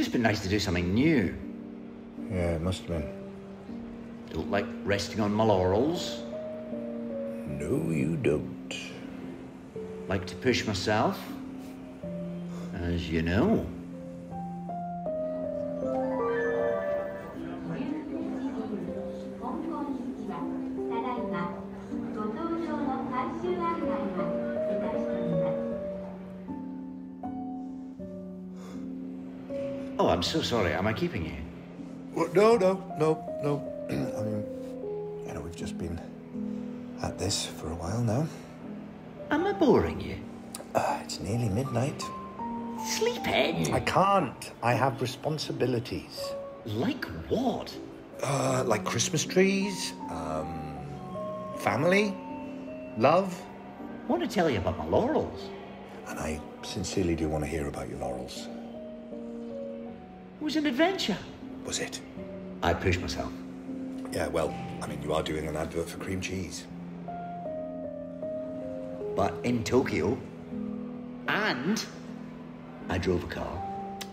just been nice to do something new. Yeah, it must have been. Don't like resting on my laurels. No, you don't. Like to push myself. As you know. So sorry. Am I keeping you? Well, no, no, no, no. I mean, you know, we've just been at this for a while now. Am I boring you? Uh, it's nearly midnight. Sleep in. I can't. I have responsibilities. Like what? Uh, like Christmas trees, um, family, love. I want to tell you about my laurels. And I sincerely do want to hear about your laurels. It was an adventure. Was it? I pushed myself. Yeah, well, I mean, you are doing an advert for cream cheese. But in Tokyo, and I drove a car.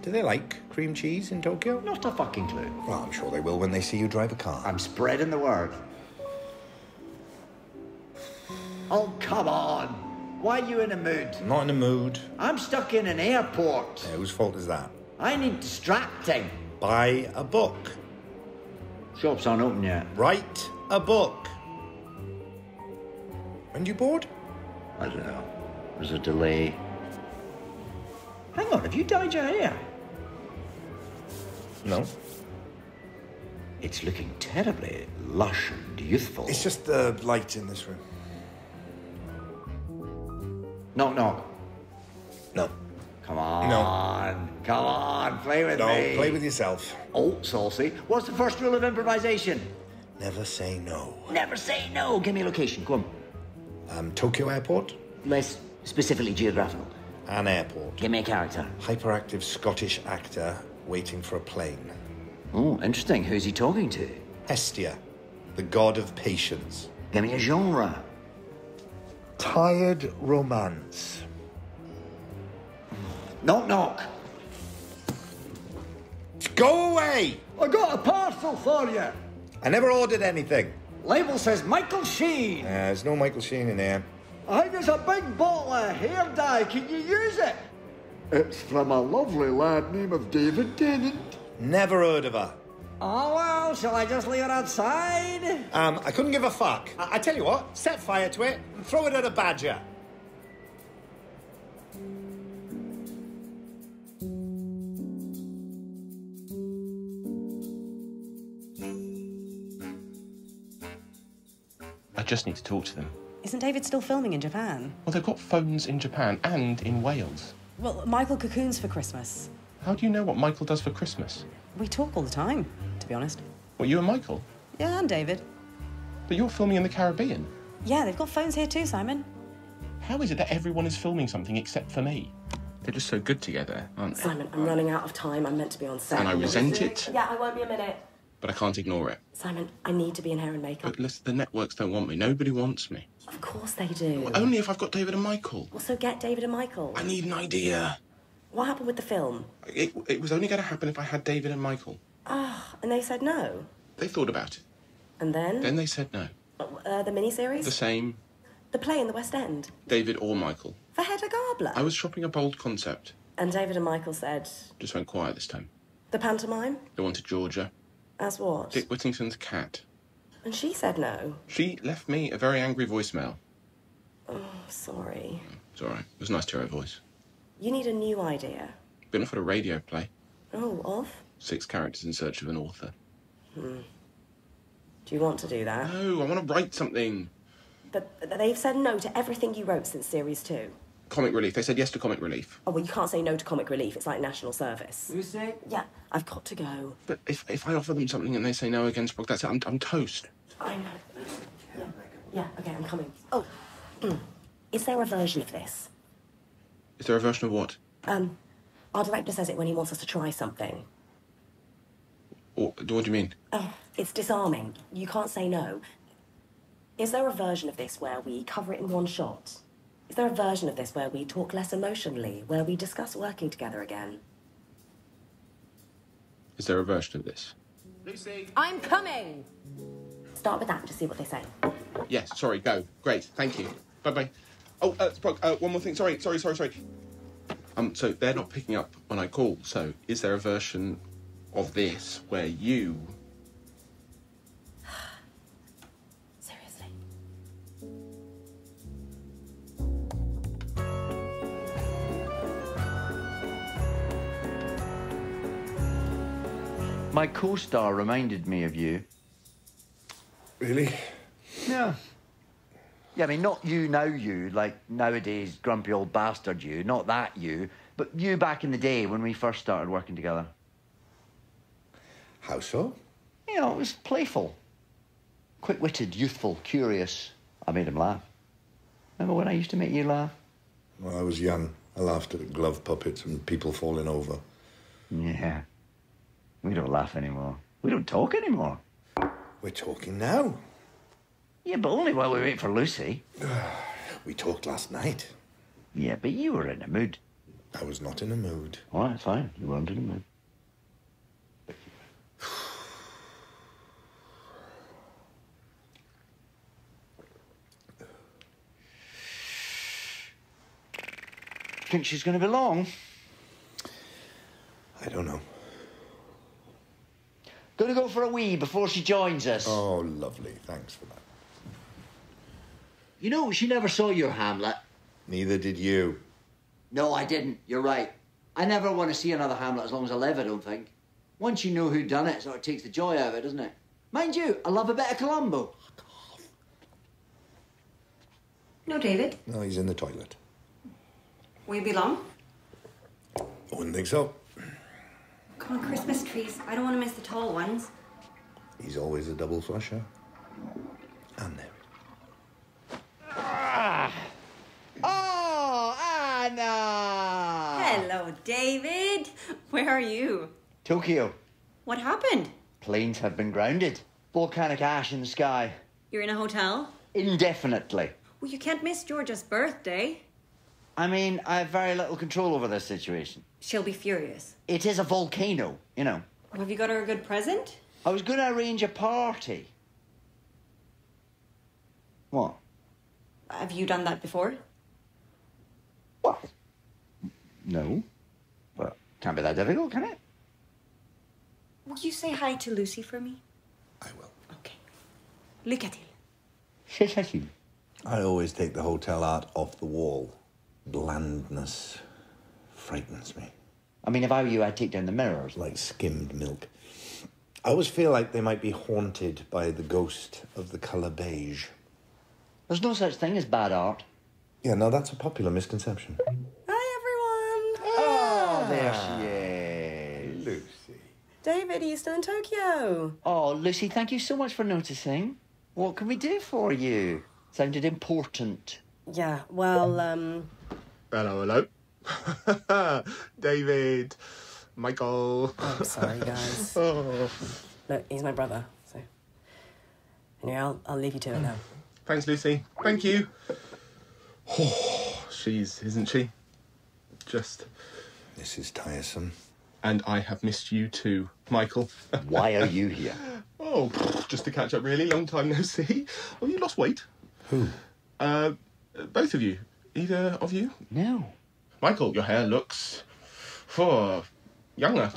Do they like cream cheese in Tokyo? Not a fucking clue. Well, I'm sure they will when they see you drive a car. I'm spreading the word. Oh, come on. Why are you in a mood? I'm not in a mood. I'm stuck in an airport. Yeah, whose fault is that? I need distracting. Buy a book. Shops aren't open yet. Write a book. And you bored? I don't know. There's a delay. Hang on, have you dyed your hair? No. It's looking terribly lush and youthful. It's just the light in this room. Knock, knock. No. Come on. Come on, play with No, me. play with yourself. Oh, saucy. What's the first rule of improvisation? Never say no. Never say no. Give me a location. Come on. Um, Tokyo Airport? Less specifically geographical. An airport. Give me a character. Hyperactive Scottish actor waiting for a plane. Oh, interesting. Who's he talking to? Hestia, the god of patience. Give me a genre. Tired romance. Knock, knock. Go away! I got a parcel for you. I never ordered anything. Label says Michael Sheen. Uh, there's no Michael Sheen in there. I think there's a big bottle of hair dye. Can you use it? It's from a lovely lad named David Tennant. Never heard of her. Oh well, shall I just leave it outside? Um, I couldn't give a fuck. I, I tell you what, set fire to it and throw it at a badger. Just need to talk to them. Isn't David still filming in Japan? Well, they've got phones in Japan and in Wales. Well, Michael cocoons for Christmas. How do you know what Michael does for Christmas? We talk all the time, to be honest. What, you and Michael? Yeah, and David. But you're filming in the Caribbean. Yeah, they've got phones here too, Simon. How is it that everyone is filming something except for me? They're just so good together, aren't they? Simon, I'm running out of time. I'm meant to be on set. And I resent it, Yeah, I won't be a minute. But I can't ignore it. Simon, I need to be in hair and makeup. But listen, the networks don't want me. Nobody wants me. Of course they do. Only if I've got David and Michael. Well, so get David and Michael. I need an idea. What happened with the film? It, it was only going to happen if I had David and Michael. Ah, and they said no. They thought about it. And then? Then they said no. Uh, the miniseries? The same, The play in the West End? David or Michael. For Hedda Gabler? I was shopping a bold concept. And David and Michael said, Just went quiet this time. the pantomime? They wanted Georgia. As what? Dick Whittington's cat. And she said no. She left me a very angry voicemail. Oh, sorry. It's all right. It was nice to hear her voice. You need a new idea. Been offered a radio play. Oh, of? Six characters in search of an author. Hmm. Do you want to do that? No, I want to write something. But but they've said no to everything you wrote since series two. Comic relief. They said yes to comic relief. Oh, well, you can't say no to comic relief. It's like national service. Who's say? Yeah, I've got to go. But if, if I offer them something and they say no against Brock, that's it. I'm, I'm toast. I know. Yeah, yeah okay, I'm coming. Oh, mm. is there a version of this? Is there a version of what? Um, our director says it when he wants us to try something. Or, what do you mean? Oh, it's disarming. You can't say no. Is there a version of this where we cover it in one shot? Is there a version of this where we talk less emotionally, where we discuss working together again? Is there a version of this? Lucy. I'm coming! Start with that and just see what they say. Yes. Sorry. Go. Great. Thank you. Bye bye. Oh, uh, Sprog, uh, one more thing. Sorry. Sorry. Sorry. Sorry. Um. So they're not picking up when I call. So is there a version of this where you? My co-star reminded me of you. Really? Yeah. Yeah, I mean, not you now, you, like nowadays, grumpy old bastard you, not that you, but you back in the day when we first started working together. How so? You know, it was playful, quick witted, youthful, curious. I made him laugh. Remember when I used to make you laugh? When I was young, I laughed at glove puppets and people falling over. Yeah. We don't laugh anymore. We don't talk anymore. We're talking now. Yeah, but only while we wait for Lucy. We talked last night. Yeah, but you were in a mood. I was not in a mood. All right, fine. You weren't in a mood. Think she's going to be long? I don't know. Going to go for a wee before she joins us. Oh, lovely. Thanks for that. You know, she never saw your Hamlet. Neither did you. No, I didn't. You're right. I never want to see another Hamlet as long as I live, I don't think. Once you know who done it, it sort of takes the joy out of it, doesn't it? Mind you, I love a bit of Columbo. No, David. No, he's in the toilet. Will you be long? I wouldn't think so. Come on, Christmas trees. I don't want to miss the tall ones. He's always a double flusher. And there. Ah. Oh, Anna! Hello, David. Where are you? Tokyo. What happened? Planes have been grounded. Volcanic ash in the sky. You're in a hotel? Indefinitely. Well, you can't miss Georgia's birthday. I mean, I have very little control over this situation. She'll be furious. It is a volcano, you know. Have you got her a good present? I was going to arrange a party. What? Have you done that before? What? No. But can't be that difficult, can it? Will you say hi to Lucy for me? I will. Okay. Look at him. C'est facile. I always take the hotel art off the wall. Blandness frightens me. I mean, if I were you, I'd take down the mirrors. Like skimmed milk. I always feel like they might be haunted by the ghost of the colour beige. There's no such thing as bad art. Yeah, no, that's a popular misconception. Hi, everyone. Oh, there she is. Lucy. David, are you still in Tokyo? Oh, Lucy, thank you so much for noticing. What can we do for you? Sounded important. Yeah, well, um, Hello, hello. David, Michael. I'm sorry, guys. Oh. Look, he's my brother, so. Anyway, I'll, I'll leave you to it now. Thanks, Lucy. Thank you. Oh, she's, isn't she? Just. This is tiresome. And I have missed you too, Michael. Why are you here? oh, just to catch up, really. Long time no see. Oh, you lost weight. Who? Uh, both of you. Either of you? No. Michael, your hair looks. for younger.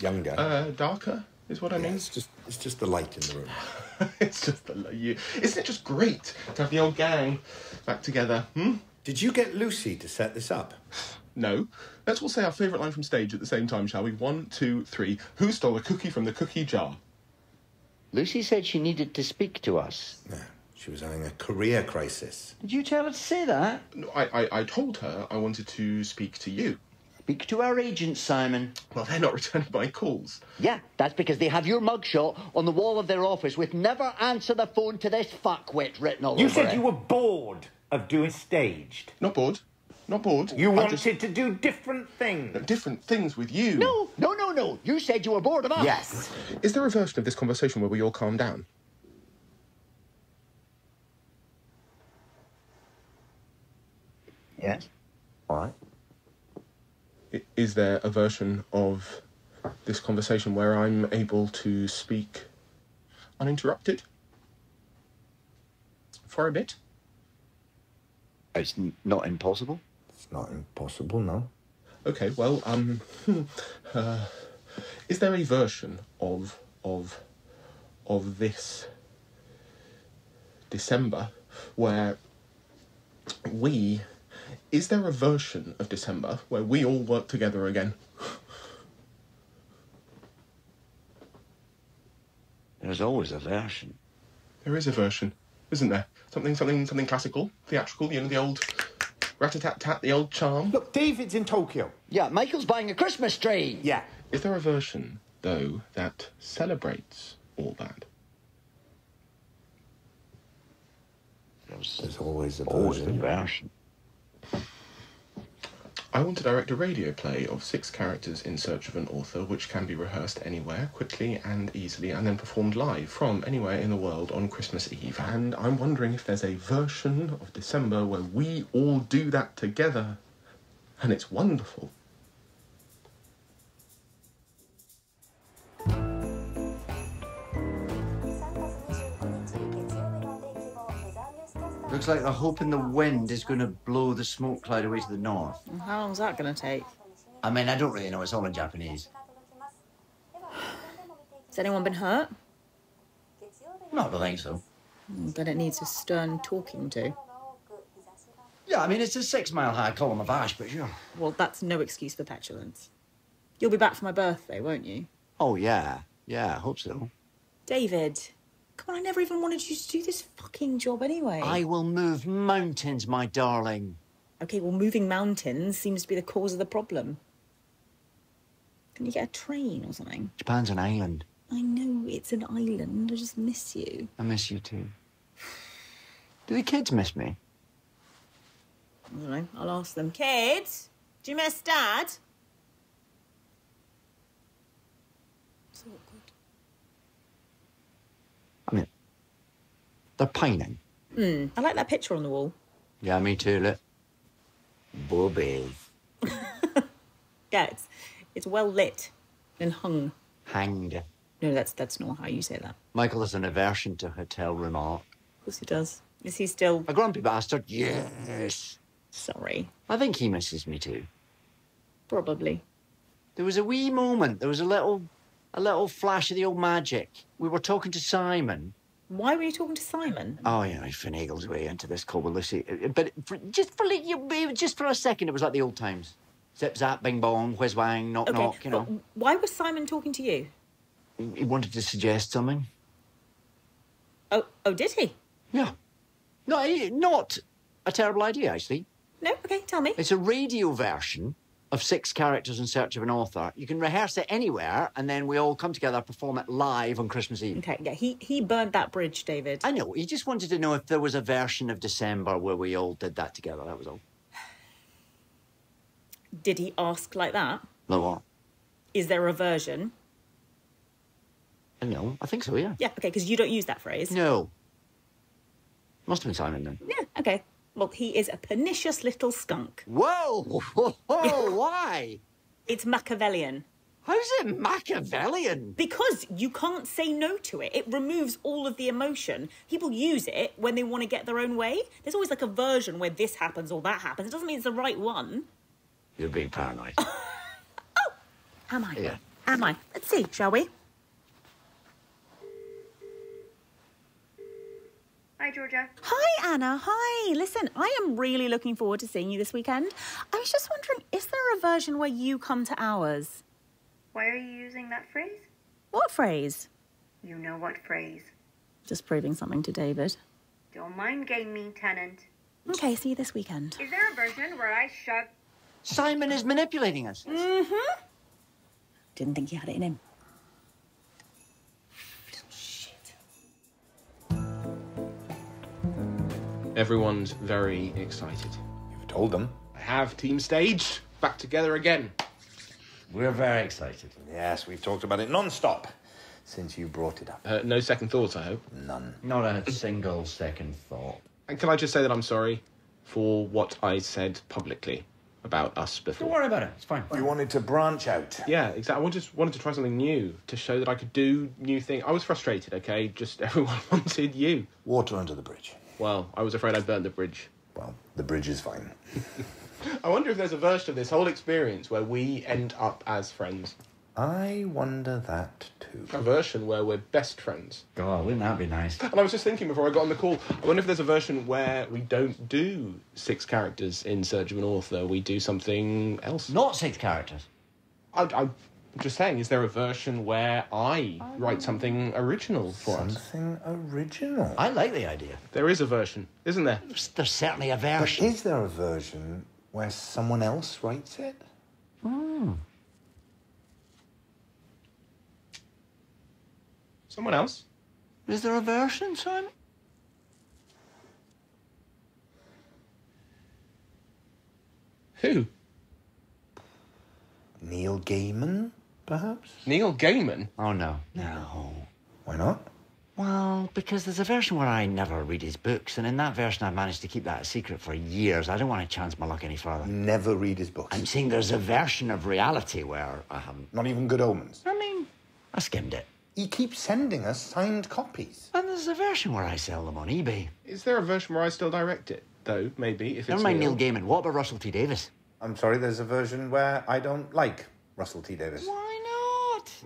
Younger. Uh, darker is what I Yeah, mean. it's just it's just the light in the room. it's just a, you. Isn't it just great to have the old gang back together? Hmm? Did you get Lucy to set this up? No. Let's all say our favourite line from stage at the same time, shall we? One, two, three. Who stole a cookie from the cookie jar? Lucy said she needed to speak to us. No. She was having a career crisis. Did you tell her to say that? No, I, I, I told her I wanted to speak to you. Speak to our agent, Simon. Well, they're not returning my calls. Yeah, that's because they have your mugshot on the wall of their office with never answer the phone to this fuckwit written all You over said it. you said you were bored of doing staged. Not bored. Not bored. You I wanted just- to do different things. different things with you. No, no, no, no. You said you were bored of us. Yes. Is there a version of this conversation where we all calm down? Yes. All right. Is there a version of this conversation where I'm able to speak uninterrupted for a bit. It's n- not impossible. It's not impossible, no. Okay, well, um, uh, is there a version of of of this December where we is there a version of December where we all work together again? There's always a version. There is a version, isn't there? Something, something, something classical, theatrical. You know, the old rat-a-tat-tat, the old charm. Look, David's in Tokyo. Yeah, Michael's buying a Christmas tree. Yeah. Is there a version though that celebrates all that? There's There's always a version. always a version. I want to direct a radio play of six characters in search of an author, which can be rehearsed anywhere, quickly and easily, and then performed live from anywhere in the world on Christmas Eve. And I'm wondering if there's a version of December where we all do that together, and it's wonderful. Looks like they're hoping the wind is going to blow the smoke cloud away to the north. How long's that going to take? I mean, I don't really know. It's all in Japanese. Has anyone been hurt? No, I think so. Mm, Then it needs a stern talking to. Yeah, I mean, it's a six mile high column of ash, but sure. Well, that's no excuse for petulance. You'll be back for my birthday, won't you? Oh, yeah. Yeah, I hope so. David, come on, I never even wanted you to do this fucking job anyway. I will move mountains, my darling. Okay, well, moving mountains seems to be the cause of the problem. Can you get a train or something? Japan's an island. I know it's an island. I just miss you. I miss you too. Do the kids miss me? I don't know. I'll ask them. Kids, do you miss Dad? It's awkward. I mean, they're pining. Hmm. I like that picture on the wall. Yeah, me too, look. Boobies. Yeah, it's it's well lit and hung. Hanged. No, that's that's not how you say that. Michael has an aversion to hotel room art. Of course he does. Is he still A grumpy bastard? Yes. sorry? I think he misses me too. Probably. There was a wee moment. There was a little, a little flash of the old magic. We were talking to Simon. Why were you talking to Simon? Oh, yeah, he finagles his way into this Lucy. Uh, But for, just for just for a second, it was like the old times. Zip zap, bing bong, whiz bang, knock Okay, knock. You know, why was Simon talking to you? he wanted to suggest something. Oh, oh, did he? Yeah. No, not a terrible idea actually. No. Okay, tell me. It's a radio version of six characters in search of an author. You can rehearse it anywhere, and then we all come together, perform it live on Christmas Eve. Okay, yeah, he he burned that bridge, David. I know. He just wanted to know if there was a version of December where we all did that together. That was all. Did he ask like that? No, what? Is there a version? I know. I think so. Yeah. Yeah, okay, because you don't use that phrase. No. Must have been Simon then. Yeah, okay. Well, he is a pernicious little skunk. Whoa! Whoa! Why? It's Machiavellian. How's it Machiavellian? Because you can't say no to it. It removes all of the emotion. People use it when they want to get their own way. There's always like a version where this happens or that happens. It doesn't mean it's the right one. You're being paranoid. oh, Am I? Yeah. Am I? Let's see, shall we? Hi, Georgia. Hi, Anna. Hi. Listen, I am really looking forward to seeing you this weekend. I was just wondering, is there a version where you come to ours? Why are you using that phrase? What phrase? You know what phrase. Just proving something to David. Don't mind game me, Tennant. Okay, see you this weekend. Is there a version where I shove Simon is manipulating us. Mm-hmm. Didn't think he had it in him. Everyone's very excited. You've told them. I have Team Stage back together again. We're very excited. Yes, we've talked about it non-stop since you brought it up. Uh, no second thoughts, I hope. None. Not a single second thought. And can I just say that I'm sorry for what I said publicly about us before? Don't worry about it. It's fine. You wanted to branch out. Yeah, exactly. I just wanted to try something new to show that I could do new things. I was frustrated, okay? Just everyone wanted you. Water under the bridge. Well, I was afraid I'd burnt the bridge. Well, the bridge is fine. I wonder if there's a version of this whole experience where we end up as friends. I wonder that too. A version where we're best friends. God, wouldn't that be nice? And I was just thinking before I got on the call, I wonder if there's a version where we don't do six characters in search of an author, we do something else. Not six characters. I, I'm just saying, is there a version where I write something original for us? Something original. I like the idea. There is a version, isn't there? There's, there's certainly a version. But version. is there a version where someone else writes it? Hmm. Someone else? Is there a version, Simon? Who? Neil Gaiman, perhaps? Neil Gaiman? Oh, no. No. Why not? Well, because there's a version where I never read his books, and in that version I've managed to keep that a secret for years. I don't want to chance my luck any further. Never read his books. I'm saying there's a version of reality where I haven't. Not even Good Omens. I mean, I skimmed it. He keeps sending us signed copies. And there's a version where I sell them on eBay. Is there a version where I still direct it, though? Maybe if it's Never mind Neil Gaiman. What about Russell T Davies? I'm sorry, there's a version where I don't like Russell T Davies. Why not?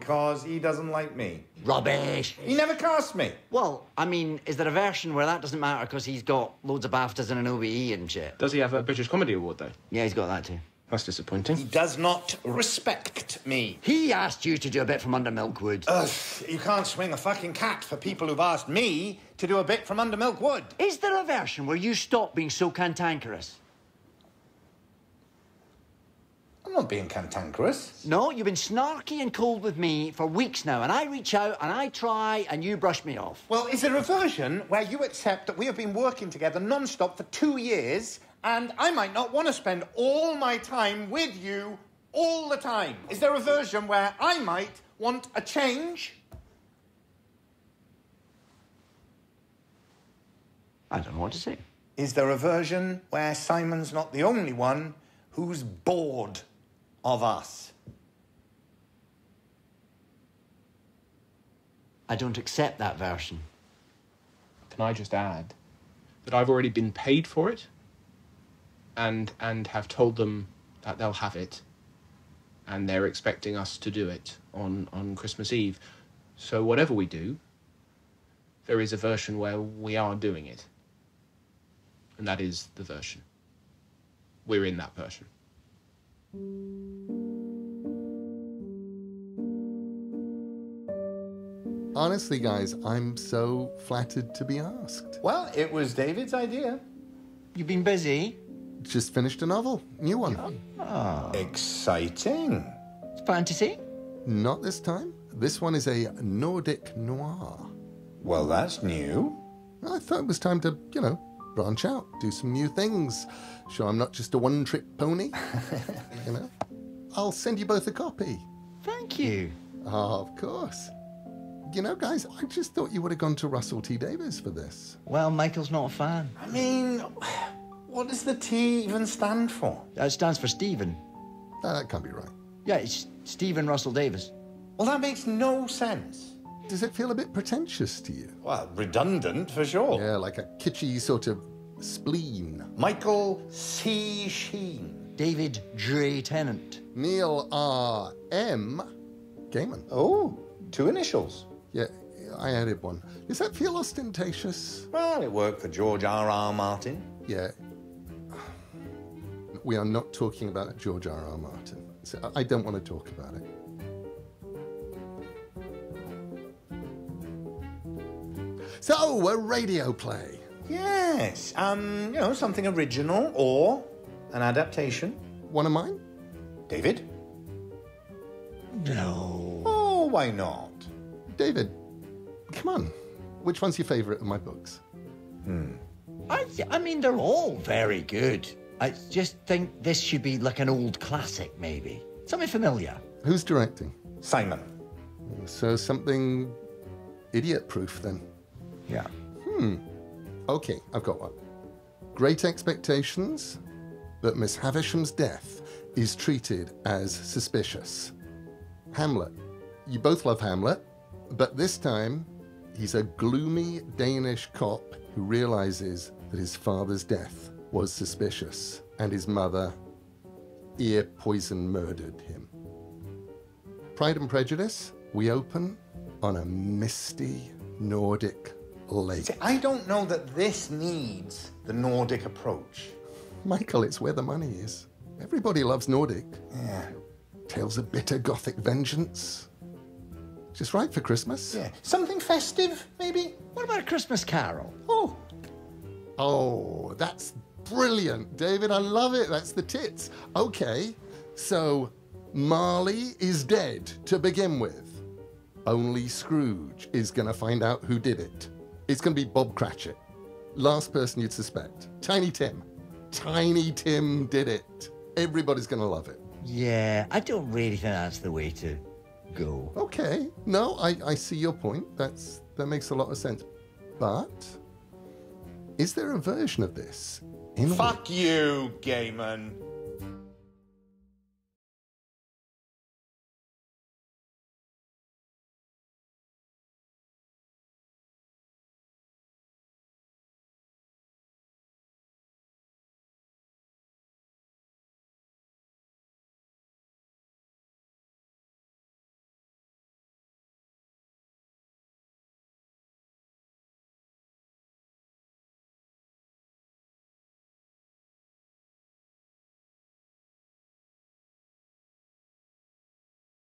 Because he doesn't like me. Rubbish. He never cast me. Well, I mean, is there a version where that doesn't matter because he's got loads of BAFTAs and an OBE and shit? Does he have a British Comedy Award though? Yeah, he's got that too. That's disappointing. He does not respect me. He asked you to do a bit from Under Milk Wood. Ugh, you can't swing a fucking cat for people who've asked me to do a bit from Under Milk Wood. Is there a version where you stop being so cantankerous? I'm not being cantankerous. No, you've been snarky and cold with me for weeks now, and I reach out and I try, and you brush me off. Well, is there a version where you accept that we have been working together non-stop for two years and I might not want to spend all my time with you all the time? Is there a version where I might want a change? I don't know what to say. Is there a version where Simon's not the only one who's bored of us? I don't accept that version. Can I just add that I've already been paid for it and and have told them that they'll have it and they're expecting us to do it on on Christmas Eve. So whatever we do, there is a version where we are doing it. And that is the version. We're in that version. Honestly, guys, I'm so flattered to be asked. Well, it was David's idea. You've been busy. Just finished a novel, new one. Ah. Exciting. It's fantasy. Not this time. This one is a Nordic noir. Well, that's new. I thought it was time to, you know, branch out, do some new things. Show I'm not just a one trick pony. you know? I'll send you both a copy. Thank you. Oh, of course. You know, guys, I just thought you would have gone to Russell T Davies for this. Well, Michael's not a fan. I mean, what does the T even stand for? Uh, it stands for Stephen. No, that can't be right. Yeah, it's Stephen Russell Davies. Well, that makes no sense. Does it feel a bit pretentious to you? Well, redundant for sure. Yeah, like a kitschy sort of spleen. Michael C. Sheen. David J. Tennant. Neil R. M. Gaiman. Oh, two initials. Yeah, I added one. Does that feel ostentatious? Well, it worked for George R. R. Martin. Yeah. We are not talking about George R. R. Martin. So I don't want to talk about it. So, a radio play. Yes. Um, you know, something original or an adaptation. One of mine? David? No. Oh, why not? David, come on. Which one's your favourite of my books? Hmm. I, I mean, they're all very good. I just think this should be like an old classic, maybe. Something familiar. Who's directing? Simon. So, something idiot proof then. Yeah. Hmm. Okay, I've got one. Great Expectations, that Miss Havisham's death is treated as suspicious. Hamlet. You both love Hamlet, but this time he's a gloomy Danish cop who realizes that his father's death was suspicious and his mother ear poison murdered him. Pride and Prejudice, we open on a misty Nordic lake. See, I don't know that this needs the Nordic approach. Michael, it's where the money is. Everybody loves Nordic. Yeah. Tales of bitter Gothic vengeance. Just right for Christmas. Yeah. Something festive, maybe? What about a Christmas Carol? Oh. Oh, that's brilliant, David. I love it. That's the tits. Okay, so Marley is dead to begin with. Only Scrooge is going to find out who did it. It's going to be Bob Cratchit. Last person you'd suspect. Tiny Tim. Tiny Tim did it. Everybody's going to love it. Yeah, I don't really think that's the way to go. Okay. No, I, I see your point. That's that makes a lot of sense. But is there a version of this in Fuck you, Gaiman.